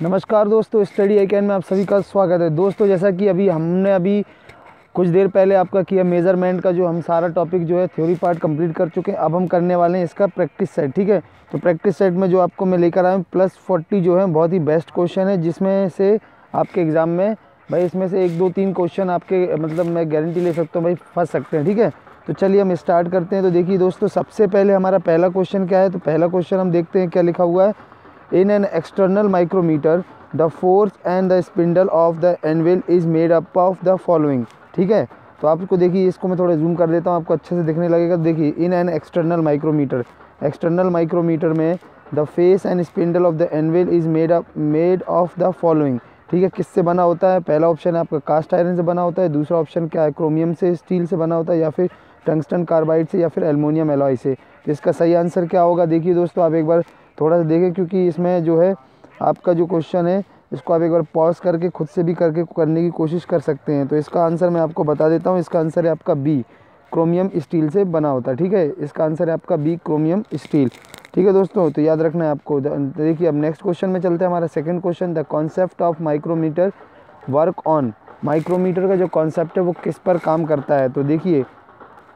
नमस्कार दोस्तों, study Oaken में आप सभी का स्वागत है। दोस्तों, जैसा कि अभी हमने अभी कुछ देर पहले आपका किया मेज़रमेंट का जो हम सारा टॉपिक जो है थ्योरी पार्ट कंप्लीट कर चुके हैं। अब हम करने वाले हैं इसका प्रैक्टिस सेट ठीक है? तो प्रैक्टिस सेट में जो आपको मैं लेकर आया हूँ प्लस फोर्टी जो है, बहुत ही बेस्ट क्वेश्चन है, जिसमें से आपके एग्ज़ाम में, भाई इसमें से एक दो तीन क्वेश्चन आपके मतलब मैं गारंटी ले सकता हूँ, भाई फंस सकते हैं, ठीक है? तो चलिए हम स्टार्ट करते हैं। तो देखिए दोस्तों, सबसे पहले हमारा पहला क्वेश्चन क्या है? तो पहला क्वेश्चन हम देखते हैं क्या लिखा हुआ है। In an external micrometer, the force and the spindle of the anvil is made up of the following. ठीक है? तो आपको देखिए इसको मैं थोड़ा जूम कर देता हूँ आपको अच्छे से देखने लगेगा। देखिए in an external micrometer external micrometer में the face and spindle of the anvil is made up made of the following ठीक है? किससे बना होता है? पहला ऑप्शन है आपका कास्ट आयरन से बना होता है। दूसरा ऑप्शन क्या है? क्रोमियम से स्टील से बना होता है या फिर टंगस्टन कार्बाइड से या फिर एलमोनियम एलॉय से। तो इसका सही आंसर क्या होगा? देखिए दोस्तों आप एक बार थोड़ा सा देखें, क्योंकि इसमें जो है, आपका जो क्वेश्चन है, इसको आप एक बार पॉज करके, खुद से भी करके करने की कोशिश कर सकते हैं। तो इसका आंसर मैं आपको बता देता हूँ। इसका आंसर है आपका बी क्रोमियम स्टील से बना होता है, ठीक है? इसका आंसर है आपका बी क्रोमियम स्टील ठीक है दोस्तों? तो याद रखना है आपको। देखिए, अब नेक्स्ट क्वेश्चन में चलते हैं। हमारा second question the concept of micrometer work on micrometer का जो कॉन्सेप्ट है, वो किस पर काम करता है? तो देखिए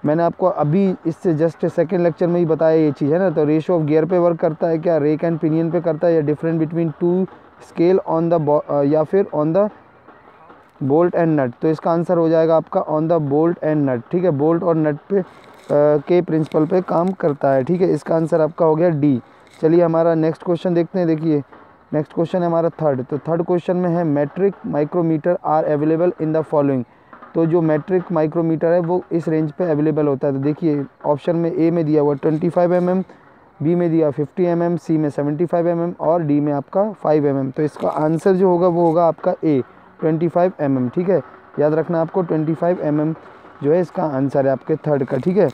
मैंने आपको अभी इससे जस्ट सेकेंड लेक्चर में ही बताया ये चीज़ है ना? तो रेशो ऑफ़ गियर पे वर्क करता है क्या? रेक एंड पिनियन पे करता है या different between two scale on the या फिर on the bolt and nut तो इसका आंसर हो जाएगा आपका on the bolt and nut ठीक है? बोल्ट और नट पे आ, के प्रिंसिपल पे काम करता है ठीक है? इसका आंसर आपका हो गया डी चलिए हमारा नेक्स्ट क्वेश्चन देखते हैं देखिए। नेक्स्ट क्वेश्चन है हमारा थर्ड तो थर्ड क्वेश्चन में है metric micrometer are available in the following तो जो मैट्रिक माइक्रोमीटर है, वो इस रेंज पे अवेलेबल होता है। तो देखिए ऑप्शन में ए में दिया हुआ twenty five M M B में दिया फिफ्टी एम एम सी में सेवेंटी फाइव एम एम और डी में आपका फाइव एम एम तो इसका आंसर जो होगा, वो होगा आपका A twenty five M M ठीक है? याद रखना आपको ट्वेंटी फाइव एम एम जो है, इसका आंसर है आपके थर्ड का, ठीक है?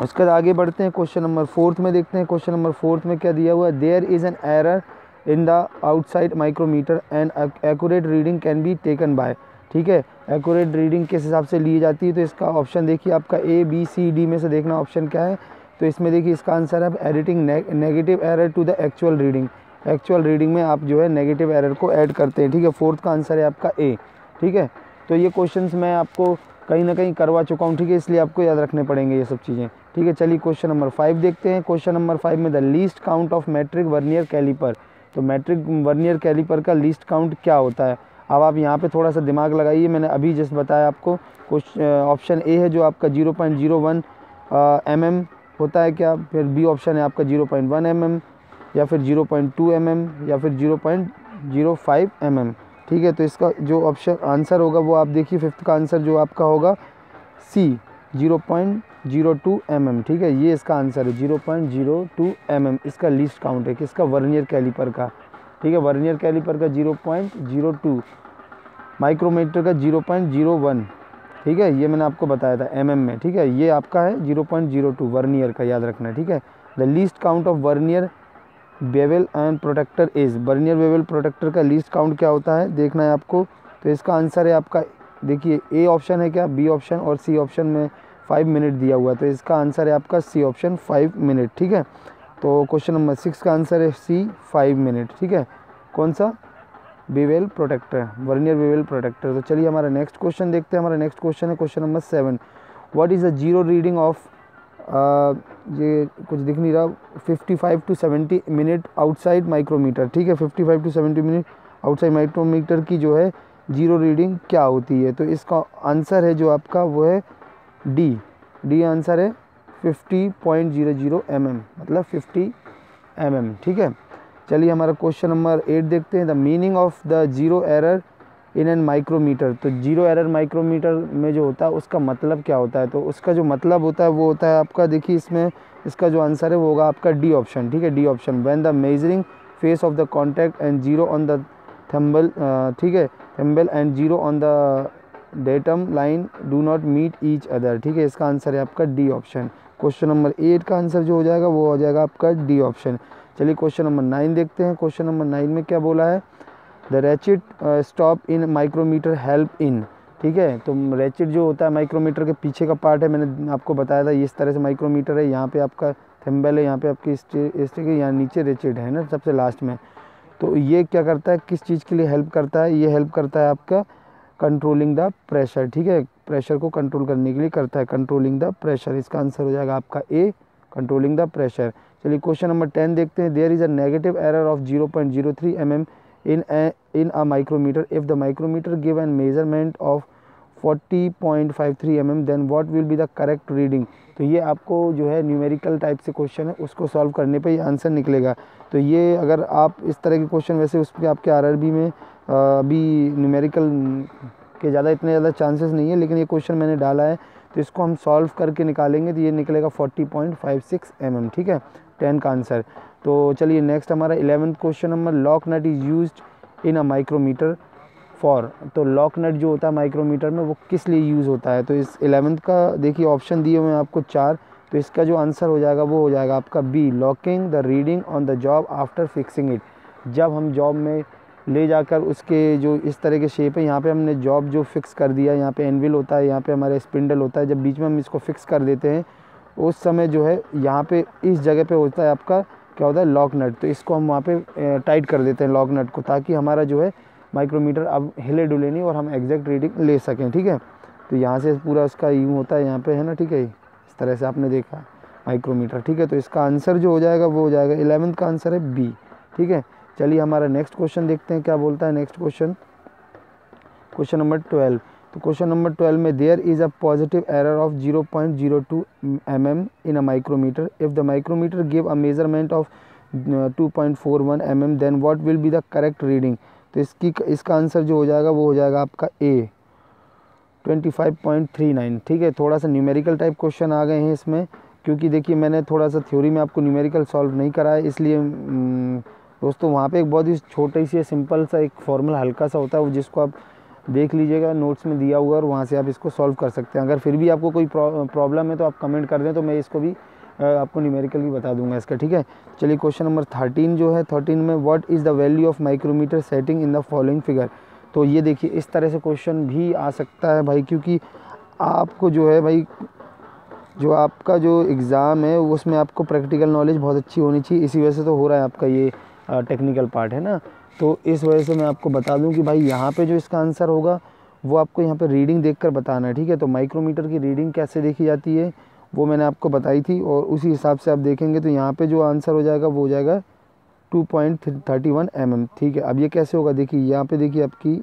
उसके बाद आगे बढ़ते हैं क्वेश्चन नंबर फोर्थ में देखते हैं। क्वेश्चन नंबर फोर्थ में क्या दिया हुआ है? There is an error in the outside micrometer and accurate reading can be taken by ठीक है? एक्यूरेट रीडिंग किस हिसाब से ली जाती है? तो इसका ऑप्शन देखिए, आपका ए बी सी डी में से देखना ऑप्शन क्या है? तो इसमें देखिए, इसका आंसर है adding negative error to the actual reading actual reading में आप जो है नेगेटिव एरर को ऐड करते हैं, ठीक है? फोर्थ का आंसर है आपका ए ठीक है? तो ये क्वेश्चन मैं आपको कहीं ना कहीं करवा चुका हूँ, ठीक है? इसलिए आपको याद रखने पड़ेंगे ये सब चीज़ें। ठीक है, चलिए क्वेश्चन नंबर फाइव देखते हैं। क्वेश्चन नंबर फाइव में the least count of metric vernier caliper तो मैट्रिक वर्नियर कैलीपर का लीस्ट काउंट क्या होता है? अब आप यहाँ पे थोड़ा सा दिमाग लगाइए, मैंने अभी जस्ट बताया आपको, कुछ ऑप्शन ए है जो आपका zero point zero one M M होता है क्या? फिर बी ऑप्शन है आपका zero point one M M या फिर zero point two M M या फिर zero point zero five M M ठीक है तो इसका जो ऑप्शन आंसर होगा वो आप देखिए फिफ्थ का आंसर जो आपका होगा C zero point zero two M M ठीक है, ये इसका आंसर है zero point zero two M M इसका लिस्ट काउंट है किसका वर्नियर कैलीपर का। ठीक है, वर्नियर कैलिपर का zero point zero two, micrometer का ज़ीरो पॉइंट ज़ीरो वन, ठीक है, ये मैंने आपको बताया था एम mm में, ठीक है, ये आपका है zero point zero two, vernier का याद रखना है, ठीक है। The least count of vernier bevel and protector is vernier bevel protector का लीस्ट काउंट क्या होता है, देखना है आपको तो इसका आंसर है आपका, देखिए ए ऑप्शन है क्या बी ऑप्शन और सी ऑप्शन में फाइव मिनट दिया हुआ है तो इसका आंसर है आपका सी ऑप्शन फाइव मिनट ठीक है। तो क्वेश्चन नंबर सिक्स का आंसर है सी फाइव मिनट ठीक है? कौन सा? Bevel protector vernier bevel protector तो चलिए हमारा नेक्स्ट क्वेश्चन देखते हैं। हमारा नेक्स्ट क्वेश्चन है question number seven what is the zero reading of ये कुछ दिख नहीं रहा। 55 टू 70 मिनट आउटसाइड माइक्रोमीटर ठीक है? 55 टू 70 मिनट आउटसाइड माइक्रोमीटर की जो है ज़ीरो रीडिंग क्या होती है? तो इसका आंसर है जो आपका वो है डी डी आंसर है 50.00 point zero zero M M मतलब 50 एम एम ठीक है? चलिए हमारा क्वेश्चन नंबर एट देखते हैं। The meaning of the zero error in an micrometer तो ज़ीरो एरर माइक्रोमीटर में जो होता है, उसका मतलब क्या होता है? तो उसका जो मतलब होता है, वो होता है आपका, देखिए इसमें इसका जो आंसर है, वो होगा आपका डी ऑप्शन ठीक है? D option when the measuring face of the contact and zero on the thimble ठीक है? Thimble and zero on the datum line do not meet each other ठीक है? इसका आंसर है आपका D option question number eight का answer जो हो जाएगा वो हो जाएगा आपका डी ऑप्शन। चलिए क्वेश्चन नंबर नाइन देखते हैं। क्वेश्चन नंबर नाइन में क्या बोला है? The ratchet stop in micrometer help in ठीक है? तो रेचिड जो होता है माइक्रोमीटर के पीछे का पार्ट है, मैंने आपको बताया था, इस तरह से माइक्रोमीटर है, यहाँ पे आपका थेम्बल है, यहाँ पे आपकी स्टिक है यहाँ नीचे रेचिड है ना सबसे लास्ट में। तो ये क्या करता है? किस चीज़ के लिए हेल्प करता है? ये हेल्प करता है आपका कंट्रोलिंग द प्रेशर ठीक है? प्रेशर को कंट्रोल करने के लिए करता है। कंट्रोलिंग द प्रेशर इसका आंसर हो जाएगा आपका ए कंट्रोलिंग द प्रेशर चलिए क्वेश्चन नंबर टेन देखते हैं। There is a negative error of 0.03 mm in a in a micrometer. If the micrometer give an measurement of 40.53 mm then what will be the correct reading तो ये आपको जो है numerical type से question है, उसको सॉल्व करने पे ये आंसर निकलेगा। तो ये अगर आप इस तरह के क्वेश्चन वैसे उस पर आपके आरआरबी में अभी न्यूमेरिकल के ज़्यादा इतने ज़्यादा चांसेस नहीं है, लेकिन ये क्वेश्चन मैंने डाला है तो इसको हम सॉल्व करके निकालेंगे तो ये निकलेगा 40.56 mm ठीक है? टेन का आंसर तो चलिए नेक्स्ट हमारा eleventh question number lock nut is use in a micrometer for तो लॉक नट जो होता है माइक्रोमीटर में, वो किस लिए यूज़ होता है? तो इस एलेवेंथ का देखिए ऑप्शन दिए हुए हैं आपको चार तो इसका जो आंसर हो जाएगा, वो हो जाएगा आपका B locking the reading on the job after fixing it जब हम जॉब में ले जाकर उसके जो इस तरह के शेप है, यहाँ पे हमने जॉब जो फिक्स कर दिया, यहाँ पे एनविल होता है, यहाँ पे हमारे स्पिंडल होता है, जब बीच में हम इसको फिक्स कर देते हैं, उस समय जो है, यहाँ पे इस जगह पे होता है आपका, क्या होता है लॉक नट तो इसको हम वहाँ पे टाइट कर देते हैं लॉक नट को, ताकि हमारा जो है माइक्रोमीटर अब हिले डुले नहीं, और हम एग्जैक्ट रीडिंग ले सकें, ठीक है? तो यहाँ से पूरा उसका यूँ होता है, यहाँ पर है ना, ठीक है? इस तरह से आपने देखा माइक्रोमीटर ठीक है? तो इसका आंसर जो हो जाएगा, वो हो जाएगा इलेवेंथ का आंसर है बी ठीक है? चलिए हमारा नेक्स्ट क्वेश्चन देखते हैं, क्या बोलता है next question question number twelve तो क्वेश्चन नंबर ट्वेल्व में there is a positive error of 0.02 M in a micrometer if the micrometer give a measurement of 2.41 M then what will be the correct reading तो इसकी, इसका answer जो हो जाएगा, वो हो जाएगा आपका ए 25.39 ठीक है, थोड़ा सा न्यूमेरिकल टाइप क्वेश्चन आ गए हैं इसमें, क्योंकि देखिए मैंने थोड़ा सा थ्योरी में आपको न्यूमेरिकल सॉल्व नहीं करा है इसलिए दोस्तों, वहाँ पे एक बहुत ही छोटी सी सिंपल सा एक फॉर्मूला हल्का सा होता है जिसको आप देख लीजिएगा नोट्स में दिया हुआ और वहाँ से आप इसको सॉल्व कर सकते हैं। अगर फिर भी आपको कोई प्रॉब्लम है तो आप कमेंट कर दें तो मैं इसको भी आपको न्यूमेरिकल भी बता दूँगा इसका, ठीक है? चलिए क्वेश्चन नंबर थर्टीन जो है थर्टीन में what is the value of micrometer setting in the following figure तो ये देखिए, इस तरह से क्वेश्चन भी आ सकता है भाई, क्योंकि आपको जो है भाई, जो आपका जो एग्ज़ाम है, उसमें आपको प्रैक्टिकल नॉलेज बहुत अच्छी होनी चाहिए। इसी वजह से तो हो रहा है आपका ये टेक्निकल पार्ट है ना? तो इस वजह से मैं आपको बता दूँ कि भाई यहाँ पे जो इसका आंसर होगा, वो आपको यहाँ पे रीडिंग देखकर बताना है, ठीक है? तो माइक्रोमीटर की रीडिंग कैसे देखी जाती है, वो मैंने आपको बताई थी और उसी हिसाब से आप देखेंगे तो यहाँ पे जो आंसर हो जाएगा, वो हो जाएगा two point thirty one M M ठीक है? अब ये कैसे होगा? देखिए, यहाँ पे देखिए आपकी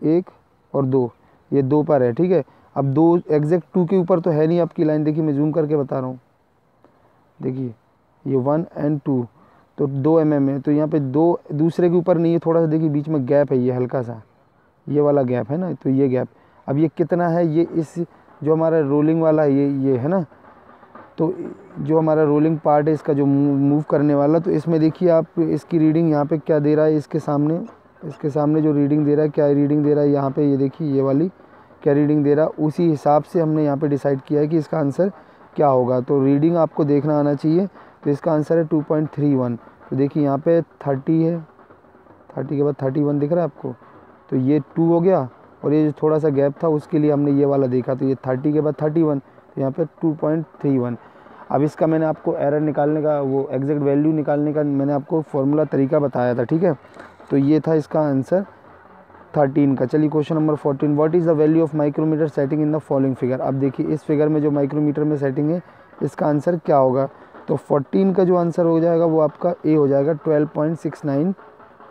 एक और दो, ये दो पर है, ठीक है? अब दो एग्जैक्ट टू के ऊपर तो है नहीं आपकी लाइन देखिए मैं जूम करके बता रहा हूँ। देखिए, ये वन एंड टू तो दो एम एम है तो यहाँ पे दो, दूसरे के ऊपर नहीं है थोड़ा सा देखिए, बीच में गैप है, ये हल्का सा। ये वाला गैप है ना तो ये गैप अब ये कितना है, ये इस जो हमारा रोलिंग वाला ये ये है ना तो जो हमारा रोलिंग पार्ट है, इसका जो मूव करने वाला तो इसमें देखिए आप इसकी रीडिंग यहाँ पे क्या दे रहा है, इसके सामने इसके सामने जो रीडिंग दे रहा है, क्या रीडिंग दे रहा है, यहाँ पे ये देखिए, ये वाली क्या रीडिंग दे रहा है, उसी हिसाब से हमने यहाँ पे डिसाइड किया है कि इसका आंसर क्या होगा। तो रीडिंग आपको देखना आना चाहिए। तो इसका आंसर है टू पॉइंट थ्री वन। तो देखिए यहाँ पे थर्टी है। थर्टी के बाद थर्टी वन दिख रहा है आपको। तो ये टू हो गया और ये जो थोड़ा सा गैप था उसके लिए हमने ये वाला देखा। तो ये थर्टी के बाद थर्टी वन तो यहाँ पे टू पॉइंट थ्री वन। अब इसका मैंने आपको एरर निकालने का, वो एग्जैक्ट वैल्यू निकालने का मैंने आपको फॉर्मूला तरीका बताया था, ठीक है? तो ये था इसका आंसर थर्टीन का। चलिए question number fourteen. What is the value of micrometer setting in the following figure अब देखिए, इस फिगर में जो माइक्रोमीटर में सेटिंग है, इसका आंसर क्या होगा? तो 14 का जो आंसर हो जाएगा वो आपका ए हो जाएगा 12.69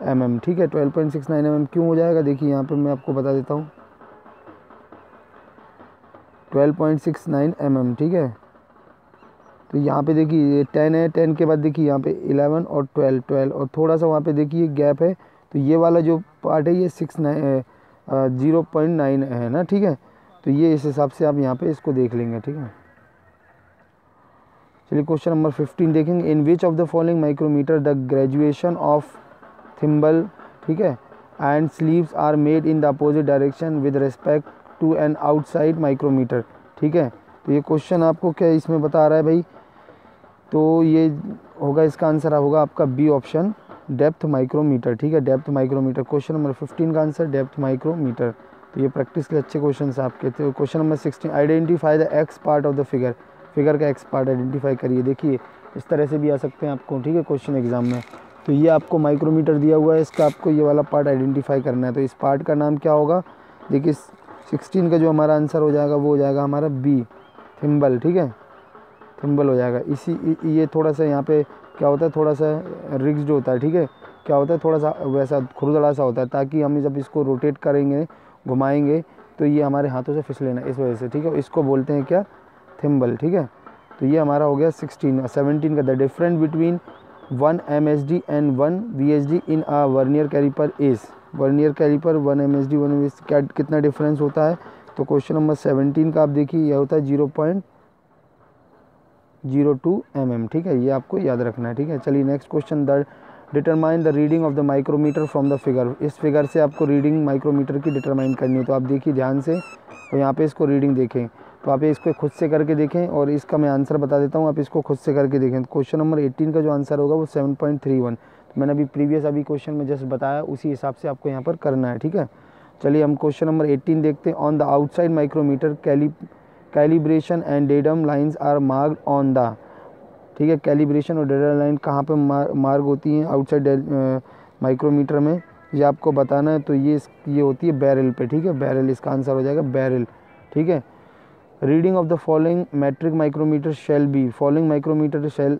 mm ठीक है? 12.69 mm क्यों हो जाएगा? देखिए, यहाँ पे मैं आपको बता देता हूँ। 12.69 mm ठीक है? तो यहाँ पे देखिए ये 10 है 10 के बाद देखिए, यहाँ पे 11 और 12 12 और थोड़ा सा वहाँ पे देखिए गैप है। तो ये वाला जो पार्ट है, ये six nine zero point nine है ना, ठीक है? तो ये इस हिसाब से आप यहाँ पे इसको देख लेंगे, ठीक है? चलिए क्वेश्चन नंबर फिफ्टीन देखेंगे। In which of the following micrometer the graduation of thimble ठीक है and sleeves are made in the opposite direction with respect to an outside micrometer ठीक है? तो ये क्वेश्चन आपको क्या इसमें बता रहा है भाई? तो ये होगा, इसका आंसर होगा आपका बी ऑप्शन डेप्थ माइक्रोमीटर ठीक है? Depth micrometer question number fifteen का आंसर डेप्थ माइक्रोमीटर तो ये प्रैक्टिस के अच्छे क्वेश्चन आपके। तो question number sixteen identify the X part of the figure figure का एक्स पार्ट आइडेंटिफाई करिए। देखिए, इस तरह से भी आ सकते हैं आपको, ठीक है क्वेश्चन एग्ज़ाम में। तो ये आपको माइक्रोमीटर दिया हुआ है, इसका आपको ये वाला पार्ट आइडेंटिफाई करना है। तो इस पार्ट का नाम क्या होगा? देखिए सिक्सटीन का जो हमारा आंसर हो जाएगा, वो हो जाएगा हमारा बी थिम्बल ठीक है? थिम्बल हो जाएगा। इसी ये थोड़ा सा यहाँ पे क्या होता है? थोड़ा सा रिग्ड होता है, ठीक है? क्या होता है? थोड़ा सा वैसा खुरदड़ा सा होता है, ताकि हम जब इसको रोटेट करेंगे, घुमाएँगे तो ये हमारे हाथों से फिसले ना इस वजह से, ठीक है? इसको बोलते हैं क्या? थिम्बल ठीक है? तो ये हमारा हो गया सिक्सटीन सेवनटीन का the different between one M S D and one V H D in a vernier caliper is vernier caliper one M S D one M क्या, कितना डिफरेंस होता है? तो क्वेश्चन नंबर सेवनटीन का आप देखिए यह होता है zero point zero two M M ठीक है? ये आपको याद रखना है, ठीक है? चलिए next question the determine the reading of the micrometer from the figure इस फिगर से आपको रीडिंग माइक्रोमीटर की डिटरमाइन करनी है तो आप देखिए ध्यान से, और यहाँ पे इसको रीडिंग देखें। तो आप इसको खुद से करके देखें और इसका मैं आंसर बता देता हूँ, आप इसको खुद से करके देखें। तो क्वेश्चन नंबर 18 का जो आंसर होगा वो 7.31 तो मैंने अभी प्रीवियस अभी क्वेश्चन में जस्ट बताया, उसी हिसाब से आपको यहाँ पर करना है, ठीक है? चलिए हम क्वेश्चन नंबर 18 देखते हैं। On the outside micrometer Kelly calibration and datum lines are marked on the ठीक है? कैलिब्रेशन और डेडम लाइन कहाँ पर मार्ग होती हैं? आउटसाइड माइक्रोमीटर में। ये आपको बताना है तो ये ये होती है बैरल पे, ठीक है? बैरल इसका आंसर हो जाएगा बैरल ठीक है? Reading of the following metric micrometer shall be following micrometer shall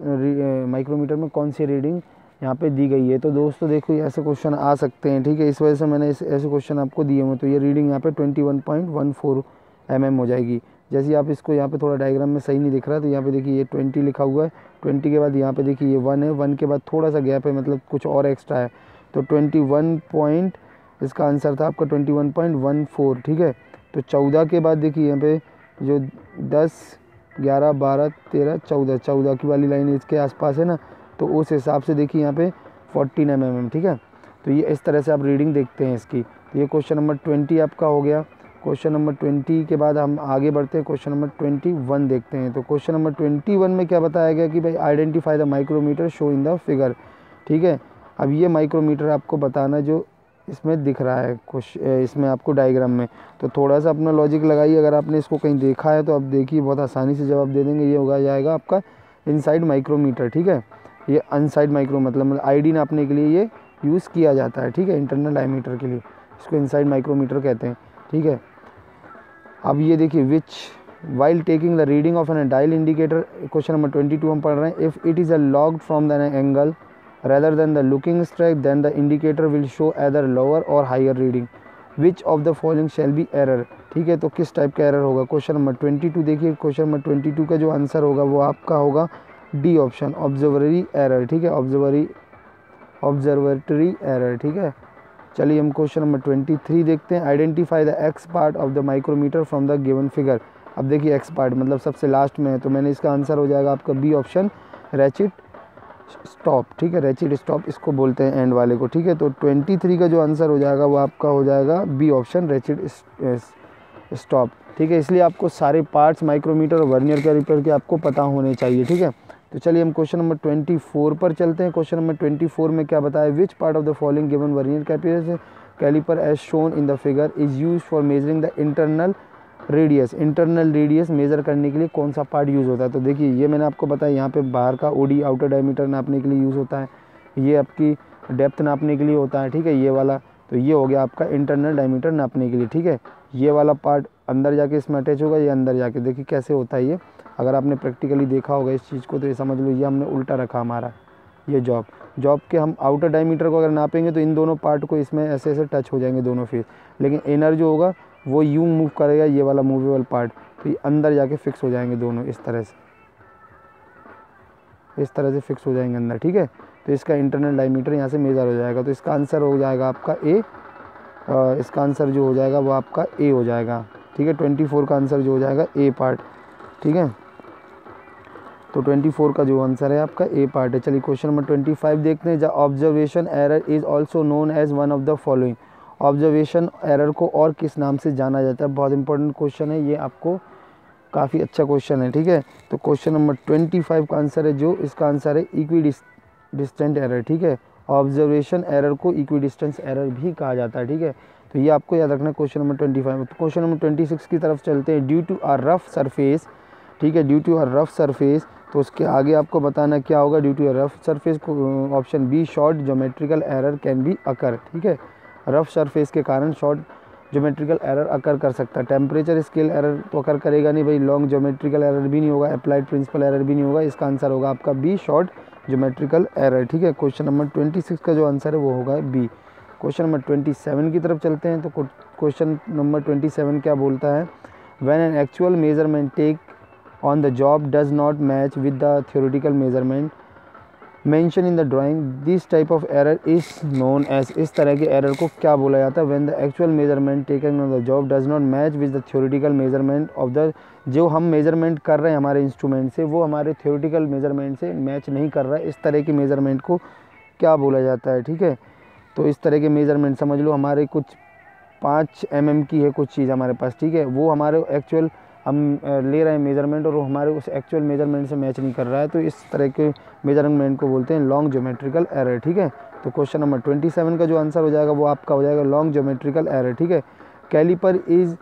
micrometer में कौन सी रीडिंग यहाँ पे दी गई है? तो दोस्तों देखो ये ऐसे क्वेश्चन आ सकते हैं, ठीक है? इस वजह से मैंने इस, ऐसे क्वेश्चन आपको दिए हुए तो ये रीडिंग यहाँ पे 21.14 mm हो जाएगी। जैसे आप इसको यहाँ पे थोड़ा डायग्राम में सही नहीं दिख रहा तो यहाँ पे देखिए ये ट्वेंटी लिखा हुआ है ट्वेंटी के बाद यहाँ पे देखिए ये वन है वन के बाद थोड़ा सा गैप है मतलब कुछ और एक्स्ट्रा है। तो ट्वेंटी वन पॉइंट इसका आंसर था आपका twenty one point one four ठीक है? तो चौदह के बाद देखिए यहाँ पे जो दस, ग्यारह, बारह, तेरह, चौदह चौदह की वाली लाइन इसके आसपास है ना तो उस हिसाब से देखिए यहाँ पे फोर्टीन एम एम ठीक है? तो ये इस तरह से आप रीडिंग देखते हैं इसकी। तो ये क्वेश्चन नंबर ट्वेंटी आपका हो गया। क्वेश्चन नंबर ट्वेंटी के बाद हम आगे बढ़ते हैं। क्वेश्चन नंबर ट्वेंटी वन देखते हैं। तो क्वेश्चन नंबर ट्वेंटी वन में क्या बताया गया कि भाई identify the micrometer show in the figure ठीक है? अब ये माइक्रोमीटर आपको बताना जो इसमें दिख रहा है कुछ इसमें आपको डायग्राम में। तो थोड़ा सा अपना लॉजिक लगाइए, अगर आपने इसको कहीं देखा है तो आप देखिए, बहुत आसानी से जवाब दे देंगे, ये होगा जाएगा आपका इनसाइड माइक्रोमीटर ठीक है? ये अनसाइड माइक्रो मतलब आईडी नापने के लिए ये यूज़ किया जाता है, ठीक है? इंटरनल डायमीटर के लिए, इसको इनसाइड माइक्रोमीटर कहते हैं, ठीक है? अब ये देखिए which while taking the reading of an dial indicator question number twenty two हम पढ़ रहे हैं if it is a log from the angle rather than the looking strike, then the indicator will show either lower or higher reading. Which of the following shall be error? ठीक है तो किस type का error होगा? Question number twenty two देखिए question number twenty two का जो answer होगा, वो आपका होगा डी ऑप्शन ऑब्जर्वरी एरर ठीक है? ऑब्जर्वरी ऑब्जर्वेटरी एरर ठीक है? चलिए हम क्वेश्चन नंबर ट्वेंटी थ्री देखते हैं। Identify the X part of the micrometer from the given figure अब देखिए एक्स पार्ट मतलब सबसे लास्ट में है तो मैंने इसका आंसर हो जाएगा आपका बी ऑप्शन रैचिट स्टॉप ठीक है रेचिड स्टॉप इसको बोलते हैं एंड वाले को, ठीक है? तो ट्वेंटी थ्री का जो आंसर हो जाएगा, वो आपका हो जाएगा बी ऑप्शन रेचिड स्टॉप ठीक है? इसलिए आपको सारे पार्ट्स माइक्रोमीटर और वर्नियर कैलिपर के आपको पता होने चाहिए, ठीक है? तो चलिए हम क्वेश्चन नंबर ट्वेंटी फोर पर चलते हैं। क्वेश्चन नंबर ट्वेंटी फोर में क्या बताया? Which part of the following given vernier caliper caliper as shown in the figure is use for measuring the internal radius internal radius measure करने के लिए कौन सा पार्ट यूज़ होता है? तो देखिए, ये मैंने आपको बताया, यहाँ पे बाहर का ओडी आउटर डायमीटर नापने के लिए यूज़ होता है। ये आपकी डेप्थ नापने के लिए होता है, ठीक है, ये वाला। तो ये हो गया आपका इंटरनल डायमीटर नापने के लिए, ठीक है। ये वाला पार्ट अंदर जाके इसमें अटैच होगा, ये अंदर जाके। देखिए कैसे होता है ये। अगर आपने प्रैक्टिकली देखा होगा इस चीज़ को तो ये समझ लो, ये हमने उल्टा रखा हमारा, ये जॉब जॉब के हम आउटर डायमीटर को अगर नापेंगे तो इन दोनों पार्ट को इसमें ऐसे ऐसे टच हो जाएँगे दोनों फेस लेकिन इनर जो होगा वो यूँ मूव करेगा, ये वाला मूवेबल पार्ट तो ये अंदर जाके फिक्स हो जाएँगे दोनों इस तरह से। इस तरह से फिक्स हो जाएँगे अंदर, ठीक है? तो इसका इंटरनल डायमीटर यहाँ से मेज़र हो जाएगा। तो इसका आंसर हो जाएगा आपका ए इसका आंसर जो हो जाएगा वो आपका ए हो जाएगा, ठीक है? ट्वेंटी फोर का आंसर जो हो जाएगा ए पार्ट ठीक है? तो ट्वेंटी फोर का जो आंसर है आपका ए पार्ट है। चलिए क्वेश्चन नंबर ट्वेंटी फाइव देखते हैं। The observation error is also known as one of the following observation, error को और किस नाम से जाना जाता है? बहुत इंपॉर्टेंट क्वेश्चन है। ये आपको काफ़ी अच्छा क्वेश्चन है, ठीक है? तो क्वेश्चन नंबर ट्वेंटी फाइव का आंसर है जो, इसका आंसर है इक्वी डिस्टेंट एरर ठीक है? ऑब्जर्वेशन एरर को इक्वी डिस्टेंस एरर भी कहा जाता है, ठीक है? तो ये आपको याद रखना question number twenty five question number twenty six की तरफ़ चलते हैं। Due to are rough surface ठीक है? Due to are rough surface तो उसके आगे आपको बताना क्या होगा। Due to are rough surface को option B short geometrical error can be occur ठीक है? रफ सरफेस के कारण शॉर्ट जोमेट्रिकल एरर अकर कर सकता है। टेम्परेचर स्केल एरर तो अकर करेगा नहीं भाई। लॉन्ग जोमेट्रिकल एरर भी नहीं होगा। अप्लाइड प्रिंसिपल एरर भी नहीं होगा। इसका आंसर होगा आपका बी शॉर्ट जोमेट्रिकल एरर ठीक है? क्वेश्चन नंबर ट्वेंटी सिक्स का जो आंसर है वो होगा B question number twenty seven की तरफ़ चलते हैं। तो क्वेश्चन नंबर ट्वेंटी सेवन क्या बोलता है? When an actual measurement take on the job does not match with the theoretical measurement mention in the drawing this type of error is known as इस तरह के एरर को क्या बोला जाता है? When the actual measurement taken on the job does not match with the theoretical measurement of the जो हम मेज़रमेंट कर रहे हैं हमारे इंस्ट्रूमेंट से, वो हमारे थ्योरेटिकल मेज़रमेंट से मैच नहीं कर रहा है। इस तरह के मेज़रमेंट को क्या बोला जाता है? ठीक है? तो इस तरह के मेज़रमेंट समझ लो, हमारे कुछ पाँच एम mm की है कुछ चीज़ हमारे पास, ठीक है? वो हमारे एक्चुअल हम ले रहे हैं मेज़रमेंट और वो हमारे उस एक्चुअल मेज़रमेंट से मैच नहीं कर रहा है तो इस तरह के मेज़रमेंट को बोलते हैं लॉन्ग जोमेट्रिकल एरर ठीक है? तो क्वेश्चन नंबर ट्वेंटी सेवन का जो आंसर हो जाएगा, वो आपका हो जाएगा लॉन्ग जोमेट्रिकल एरर ठीक है? Caliper is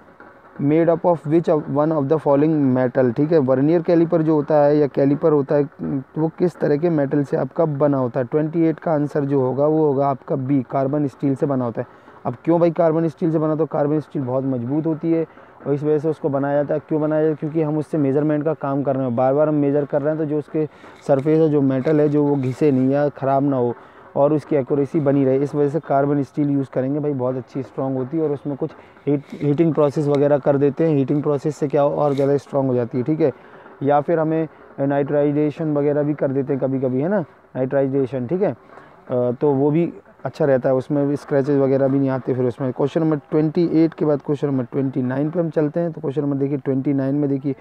made up of which one of the following metal ठीक है? वर्नियर कैलीपर जो होता है या कैलीपर होता है तो वो किस तरह के मेटल से आपका बना होता है? ट्वेंटी एट का आंसर जो होगा, वो होगा आपका बी कार्बन स्टील से बना होता है। अब क्यों भाई कार्बन स्टील से बना? तो कार्बन स्टील बहुत मज़बूत होती है और इस वजह से उसको बनाया जाता है। क्यों बनाया जाता है? क्योंकि हम उससे मेज़रमेंट का काम कर रहे हैं। बार बार हम मेज़र कर रहे हैं तो जो उसके सरफेस है, जो मेटल है, जो वो घिसे नहीं या ख़राब ना हो और उसकी एक्यूरेसी बनी रहे। इस वजह से कार्बन स्टील यूज़ करेंगे। भाई, बहुत अच्छी स्ट्रॉन्ग होती है और उसमें कुछ हीट हीटिंग प्रोसेस वगैरह कर देते हैं। हीटिंग प्रोसेस से क्या और ज़्यादा स्ट्रॉन्ग हो जाती है, ठीक है? या फिर हमें नाइट्राइजेशन वगैरह भी कर देते हैं कभी कभी है ना? नाइट्राइजेशन ठीक है? तो वो भी अच्छा रहता है, उसमें भी स्क्रैचेज वगैरह भी नहीं आते फिर उसमें। क्वेश्चन नंबर ट्वेंटी एट के बाद क्वेश्चन नंबर ट्वेंटी नाइन पर हम चलते हैं तो क्वेश्चन नंबर देखिए ट्वेंटी नाइन में देखिए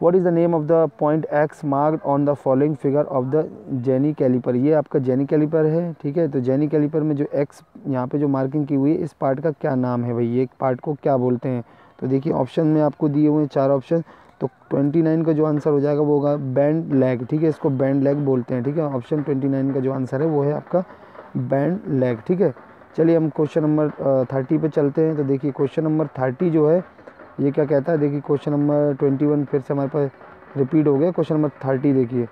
what is the name of the point X mark on the following figure of the jenny caliper ये आपका जेनी कैलीपर है, ठीक है? तो जेनी कैलीपर में जो एक्स यहाँ पे जो मार्किंग की हुई है, इस पार्ट का क्या नाम है भाई? ये पार्ट को क्या बोलते हैं? तो देखिए ऑप्शन में आपको दिए हुए हैं चार ऑप्शन तो 29 का जो आंसर हो जाएगा वो होगा बैंड लेग ठीक है? इसको बैंड लेग बोलते हैं, ठीक है? ऑप्शन 29 का जो आंसर है वो है आपका बैंड लेग ठीक है? चलिए हम क्वेश्चन नंबर थर्टी पे चलते हैं। तो देखिए क्वेश्चन नंबर थर्टी जो है, ये क्या कहता है? देखिए क्वेश्चन नंबर ट्वेंटी वन फिर से हमारे पास रिपीट हो गया। क्वेश्चन नंबर थर्टी देखिए।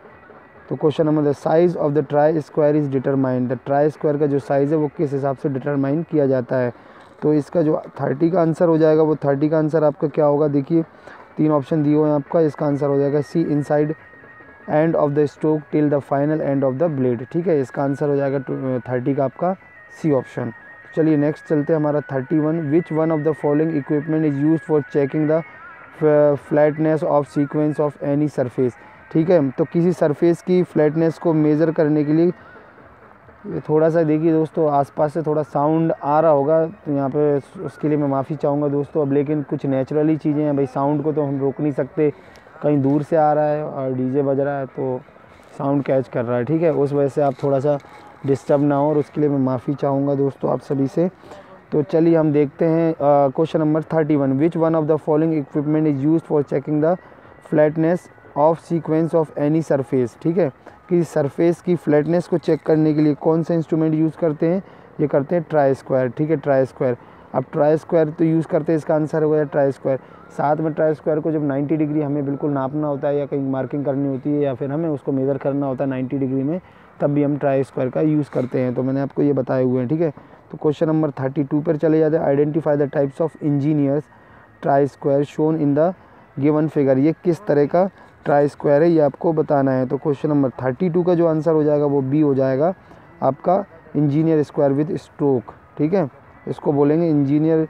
तो question number the size of the try square is determined the try square का जो साइज़ है, वो किस हिसाब से डिटरमाइन किया जाता है? तो इसका जो थर्टी का आंसर हो जाएगा, वो थर्टी का आंसर आपका क्या होगा? देखिए, तीन ऑप्शन दिए हुए हैं आपका, इसका आंसर हो जाएगा C inside end of the stroke till the final end of the blade ठीक है, इसका आंसर हो जाएगा थर्टी का आपका सी ऑप्शन चलिए नेक्स्ट चलते हैं हमारा thirty one which one of the following equipment is use for checking the flatness of sequence of any surface ठीक है तो किसी सरफेस की फ्लैटनेस को मेज़र करने के लिए, ये थोड़ा सा देखिए दोस्तों, आसपास से थोड़ा साउंड आ रहा होगा तो यहाँ पे उसके लिए मैं माफ़ी चाहूँगा दोस्तों। अब लेकिन कुछ नेचुरली चीज़ें हैं, भाई साउंड को तो हम रोक नहीं सकते। कहीं दूर से आ रहा है और डीजे बज रहा है तो साउंड कैच कर रहा है, ठीक है? उस वजह से आप थोड़ा सा डिस्टर्ब ना हो और उसके लिए मैं माफ़ी चाहूँगा दोस्तों आप सभी से। तो चलिए हम देखते हैं question number thirty one which one of the following equipment is use for checking the flatness of sequence of any surface ठीक है? कि सरफेस की फ्लैटनेस को चेक करने के लिए कौन सा इंस्ट्रूमेंट यूज़ करते हैं? ये करते हैं ट्राई स्क्वायर ठीक है? ट्राई स्क्वायर अब ट्राई स्क्वायर तो यूज़ करते हैं, इसका आंसर हो गया ट्राई स्क्वायर। साथ में ट्राई स्क्वायर को जब 90 डिग्री हमें बिल्कुल नापना होता है या कहीं मार्किंग करनी होती है या फिर हमें उसको मेज़र करना होता है 90 डिग्री में, तब भी हम ट्राई स्क्वायर का यूज़ करते हैं। तो मैंने आपको ये बताए हुए हैं, ठीक है? तो क्वेश्चन नंबर थर्टी टू पर चले जाते हैं। Identify the types of engineers, try square shown in the given figure. ये किस तरह का ट्राई स्क्वायर है, ये आपको बताना है। तो क्वेश्चन नंबर थर्टी टू का जो आंसर हो जाएगा वो बी हो जाएगा आपका इंजीनियर स्क्वायर विद स्ट्रोक, ठीक है? इसको बोलेंगे engineer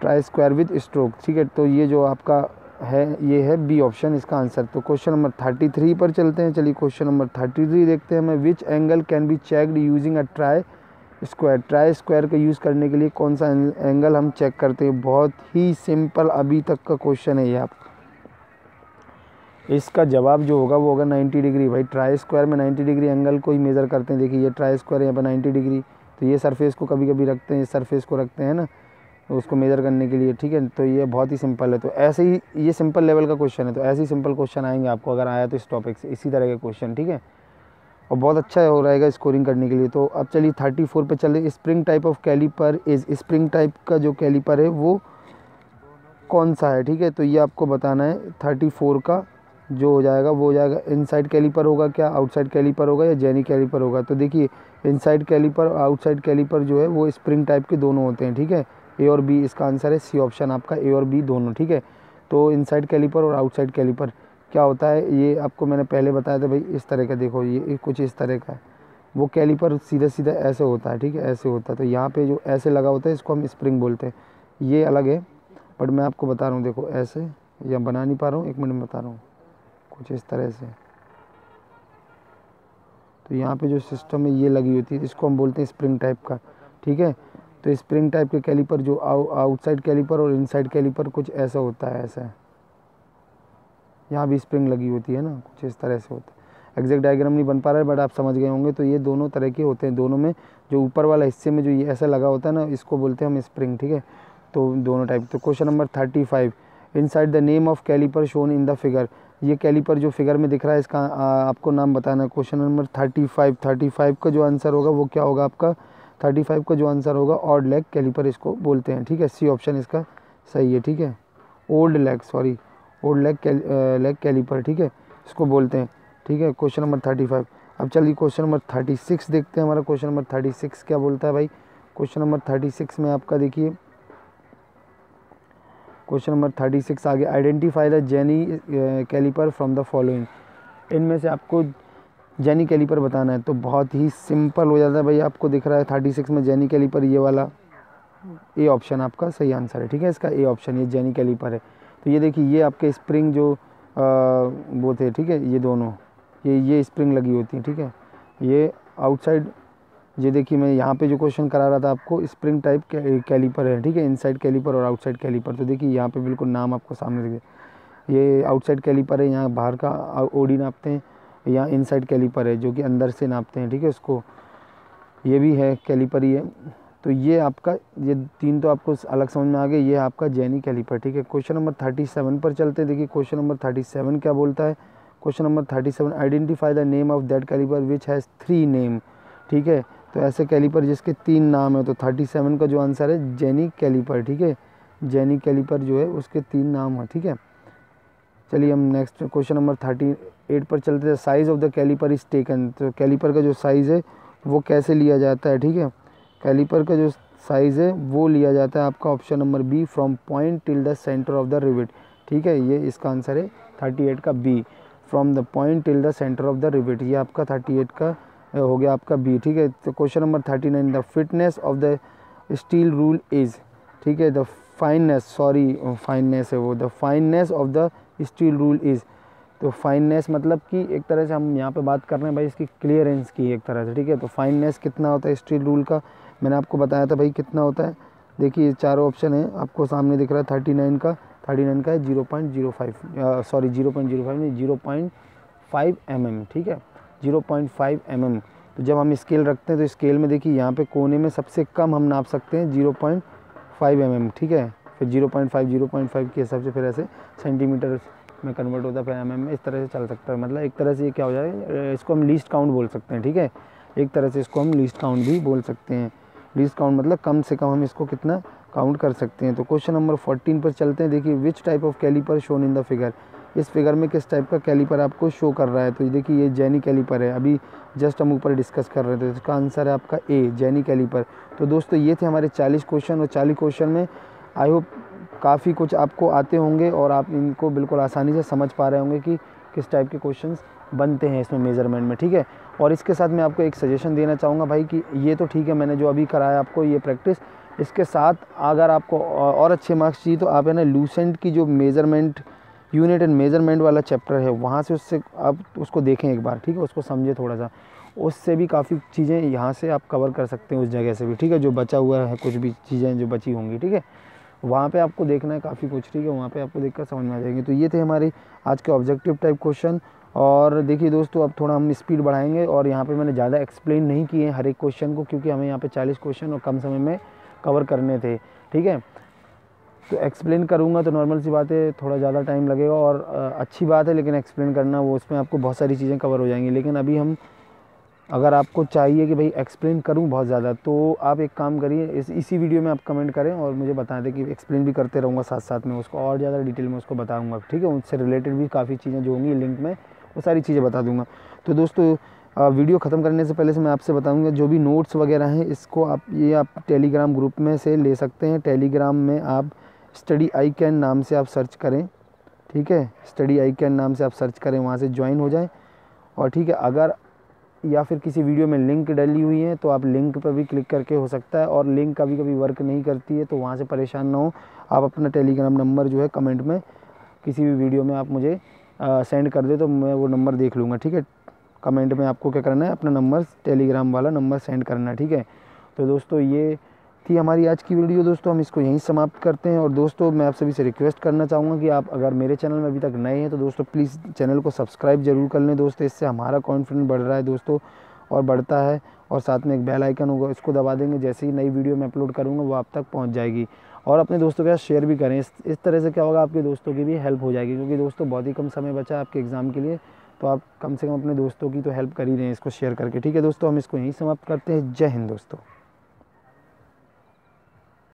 try square with stroke ठीक है तो ये जो आपका है, ये है बी ऑप्शन इसका आंसर तो क्वेश्चन नंबर थर्टी थ्री पर चलते हैं. चलिए क्वेश्चन नंबर थर्टी थ्री देखते हैं हमें which angle can be checked using a try square try square का यूज़ करने के लिए कौन सा एंगल हम चेक करते हैं? बहुत ही सिंपल अभी तक का क्वेश्चन है ये आप। इसका जवाब जो होगा वो होगा 90 डिग्री भाई ट्राई स्क्वायर में 90 डिग्री एंगल को ही मेज़र करते हैं। देखिए, ये ट्राई स्क्वायर यहाँ पर 90 डिग्री तो ये सरफेस को कभी कभी रखते हैं सरफेस को रखते हैं ना तो उसको मेज़र करने के लिए, ठीक है? तो ये बहुत ही सिंपल है। तो ऐसे ही, ये सिंपल लेवल का क्वेश्चन है तो ऐसे ही सिंपल क्वेश्चन आएँगे आपको अगर आया तो इस टॉपिक से, इसी तरह के क्वेश्चन ठीक है? और बहुत अच्छा हो रहेगा स्कोरिंग करने के लिए। तो अब चलिए थर्टी फोर पर चले spring type of caliper is spring type का जो कैलीपर है, वो कौन सा है, ठीक है? तो ये आपको बताना है थर्टी फोर का जो हो जाएगा, वो हो जाएगा इनसाइड कैलीपर होगा क्या आउटसाइड कैलीपर होगा या जेनी कैलीपर होगा? तो देखिए इनसाइड कैलीपर और आउटसाइड कैलीपर जो है, वो स्प्रिंग टाइप के दोनों होते हैं, ठीक है? ए और बी इसका आंसर है सी ऑप्शन आपका ए और बी दोनों, ठीक है? तो इनसाइड कैलीपर और आउटसाइड कैलीपर, क्या होता है? ये आपको मैंने पहले बताया था भाई, इस तरह का देखो, ये कुछ इस तरह का है। वो कैलीपर सीधा सीधा ऐसे होता है, ठीक है? ऐसे होता है। तो यहाँ पे जो ऐसे लगा होता है, इसको हम स्प्रिंग बोलते हैं। ये अलग है, बट मैं आपको बता रहा हूँ, देखो, ऐसे, या बना नहीं पा रहा हूँ, एक मिनट में बता रहा हूँ। कुछ इस तरह से। तो यहाँ पे जो सिस्टम है ये लगी होती है इसको हम बोलते हैं स्प्रिंग टाइप का, ठीक है? तो स्प्रिंग टाइप के कैलीपर जो आउटसाइड कैलीपर और इनसाइड कैलीपर कुछ ऐसा होता है, ऐसा है। यहाँ भी स्प्रिंग लगी होती है ना, कुछ इस तरह से होता है। एग्जैक्ट डायग्राम नहीं बन पा रहा है बट आप समझ गए होंगे। तो ये दोनों तरह के होते हैं, दोनों में जो ऊपर वाला हिस्से में जो ये ऐसा लगा होता है ना, इसको बोलते हैं हम स्प्रिंग ठीक है? तो दोनों टाइप तो question number thirty five inside the name of caliper shown in the figure ये कैलीपर जो फिगर में दिख रहा है इसका आ, आपको नाम बताना है। Question number thirty five thirty five का जो आंसर होगा वो क्या होगा आपका? थर्टी फाइव का जो आंसर होगा ऑड लेग कैलीपर इसको बोलते हैं ठीक है? सी ऑप्शन इसका सही है ठीक है? Old leg sorry old leg leg caliper ठीक है? इसको बोलते हैं ठीक है? क्वेश्चन नंबर थर्टी फाइव अब चलिए क्वेश्चन नंबर थर्टी सिक्स देखते हैं हमारा। क्वेश्चन नंबर थर्टी सिक्स क्या बोलता है भाई? क्वेश्चन नंबर थर्टी सिक्स में आपका देखिए क्वेश्चन नंबर थर्टी सिक्स आगे identify the jenny caliper from the following इनमें से आपको जेनी कैलीपर बताना है तो बहुत ही सिंपल हो जाता है भाई आपको दिख रहा है थर्टी सिक्स में जेनी कैलीपर ये वाला। ए ऑप्शन आपका सही आंसर है ठीक है? इसका ए ऑप्शन ये जेनी कैलीपर है। तो ये देखिए ये आपके स्प्रिंग जो आ, वो थे ठीक है? ये दोनों ये ये स्प्रिंग लगी होती है ठीक है? ये आउटसाइड ये देखिए, मैं यहाँ पे जो क्वेश्चन करा रहा था आपको स्प्रिंग टाइप कैलीपर है, ठीक है? इनसाइड कैलीपर और आउटसाइड कैलीपर तो देखिए, यहाँ पे बिल्कुल नाम आपको सामने दिखे ये आउटसाइड कैलीपर है, यहाँ बाहर का ओडी नापते हैं यहाँ इनसाइड कैलीपर है, जो कि अंदर से नापते हैं, ठीक है? उसको, ये भी है कैलीपर ही है। तो ये आपका, ये तीन तो आपको अलग समझ में आ गए, ये आपका जैनी कैलीपर ठीक है? क्वेश्चन नंबर थर्टी सेवन पर चलते हैं। देखिए क्वेश्चन नंबर थर्टी सेवन क्या बोलता है? Question number thirty seven identify the name of that caliper which has three name ठीक है? तो ऐसे कैलीपर जिसके तीन नाम है तो थर्टी सेवन का जो आंसर है जेनी कैलीपर ठीक है? जेनी कैलीपर जो है, उसके तीन नाम है, ठीक है? चलिए हम next question number thirty eight पर चलते हैं। Size of the caliper is taken तो कैलीपर का जो साइज़ है, वो कैसे लिया जाता है, ठीक है? कैलीपर का जो साइज़ है, वो लिया जाता है आपका option number B from point till the centre of the rivet ठीक है? ये इसका आंसर है थर्टी एट का B from the point till the centre of the rivet ये आपका थर्टी एट का हो गया आपका बी ठीक है? तो question number thirty nine the fitness of the steel rule is ठीक है? द फाइननेस सॉरी फाइननेस है वो। The fineness of the steel rule is तो फाइननेस मतलब कि एक तरह से हम यहाँ पे बात कर रहे हैं भाई, इसकी क्लियरेंस की एक तरह से, ठीक है? तो फाइननेस कितना होता है स्टील रूल का? मैंने आपको बताया था भाई कितना होता है। देखिए चारों ऑप्शन है। आपको सामने दिख रहा है थर्टी नाइन का। थर्टी नाइन का है zero point zero five sorry zero point zero five नहीं zero point five M M ठीक है? Zero point five M M तो जब हम स्केल रखते हैं तो स्केल में देखिए, यहाँ पे कोने में सबसे कम हम नाप सकते हैं zero point five M M ठीक है? फिर zero point five, zero point five के हिसाब से फिर ऐसे सेंटीमीटर में कन्वर्ट होता है, फिर एम एम में इस तरह से चल सकता है। मतलब एक तरह से ये क्या हो जाए इसको हम लीस्ट काउंट बोल सकते हैं, ठीक है? एक तरह से इसको हम लीस्ट काउंट भी बोल सकते हैं। लीस्ट काउंट मतलब कम से कम हम इसको कितना काउंट कर सकते हैं। तो क्वेश्चन नंबर फोर्टीन पर चलते हैं। देखिए which type of caliper shown in the figure इस फिगर में किस टाइप का कैलीपर आपको शो कर रहा है? तो देखिए, ये जैनी कैलीपर है। अभी जस्ट हम ऊपर डिस्कस कर रहे थे इसका आंसर है आपका ए जैनी कैलीपर तो दोस्तों, ये थे हमारे 40 क्वेश्चन और 40 क्वेश्चन में। आई होप काफ़ी कुछ आपको आते होंगे और आप इनको बिल्कुल आसानी से समझ पा रहे होंगे कि किस टाइप के क्वेश्चन बनते हैं इसमें मेज़रमेंट में, ठीक है? और इसके साथ मैं आपको एक सजेशन देना चाहूँगा भाई कि ये तो ठीक है, मैंने जो अभी कराया आपको ये प्रैक्टिस इसके साथ अगर आपको और अच्छे मार्क्स चाहिए तो आप है ना लूसेंट की जो मेज़रमेंट यूनिट एंड मेज़रमेंट वाला चैप्टर है, वहाँ से उससे आप उसको देखें एक बार, ठीक है? उसको समझे थोड़ा सा उससे भी काफ़ी चीज़ें यहाँ से आप कवर कर सकते हैं उस जगह से भी, ठीक है? जो बचा हुआ है, कुछ भी चीज़ें जो बची होंगी, ठीक है? वहाँ पे आपको देखना है काफ़ी कुछ, ठीक है? वहाँ पे आपको देखकर समझ में आ जाएँगे। तो ये थे हमारे आज के ऑब्जेक्टिव टाइप क्वेश्चन और देखिए दोस्तों, अब थोड़ा हम स्पीड बढ़ाएँगे और यहाँ पे मैंने ज़्यादा एक्सप्लेन नहीं किए हर एक क्वेश्चन को क्योंकि हमें यहाँ पे 40 क्वेश्चन और कम समय में कवर करने थे, ठीक है? तो एक्सप्लेन करूँगा तो नॉर्मल सी बात है थोड़ा ज़्यादा टाइम लगेगा और अच्छी बात है, लेकिन एक्सप्लेन करना वो उसमें आपको बहुत सारी चीज़ें कवर हो जाएँगी। लेकिन अभी हम, अगर आपको चाहिए कि भाई एक्सप्लेन करूँ बहुत ज़्यादा तो आप एक काम करिए, इस, इसी वीडियो में आप कमेंट करें और मुझे बता दें कि एक्सप्लेन भी करते रहूँगा साथ साथ में उसको, और ज़्यादा डिटेल में उसको बताऊँगा। ठीक है? उससे रिलेटेड भी काफ़ी चीज़ें जो होंगी लिंक में, वो सारी चीज़ें बता दूँगा। तो दोस्तों वीडियो ख़त्म करने से पहले से मैं आपसे बताऊँगा, जो भी नोट्स वगैरह हैं, इसको आप, ये आप टेलीग्राम ग्रुप में से ले सकते हैं। टेलीग्राम में आप स्टडी आई कैन नाम से आप सर्च करें, ठीक है? स्टडी आई कैन नाम से आप सर्च करें, वहाँ से ज्वाइन हो जाएँ। और ठीक है, अगर या फिर किसी वीडियो में लिंक डली हुई है तो आप लिंक पर भी क्लिक करके हो सकता है। और लिंक कभी कभी वर्क नहीं करती है तो वहाँ से परेशान ना हो। आप अपना टेलीग्राम नंबर जो है कमेंट में किसी भी वीडियो में आप मुझे सेंड कर दे तो मैं वो नंबर देख लूँगा, ठीक है? कमेंट में आपको क्या करना है, अपना नंबर टेलीग्राम वाला नंबर सेंड करना ठीक है? तो दोस्तों, ये थी हमारी आज की वीडियो। दोस्तों, हम इसको यहीं समाप्त करते हैं। और दोस्तों, मैं आप सभी से रिक्वेस्ट करना चाहूँगा कि आप अगर मेरे चैनल में अभी तक नए हैं तो दोस्तों, प्लीज़ चैनल को सब्सक्राइब ज़रूर कर लें। दोस्तों, इससे हमारा कॉन्फिडेंस बढ़ रहा है दोस्तों, और बढ़ता है। और साथ में एक बेल आइकन होगा, इसको दबा देंगे। जैसे ही नई वीडियो मैं अपलोड करूँगा, वो आप तक पहुँच जाएगी। और अपने दोस्तों के साथ शेयर भी करें। इस तरह से क्या होगा, आपके दोस्तों की भी हेल्प हो जाएगी। क्योंकि दोस्तों, बहुत ही कम समय बचा आपके एग्ज़ाम के लिए तो आप कम से कम अपने दोस्तों की तो हेल्प कर ही दें इसको शेयर करके। ठीक है दोस्तों, हम इसको यहीं समाप्त करते हैं। जय हिंद दोस्तों।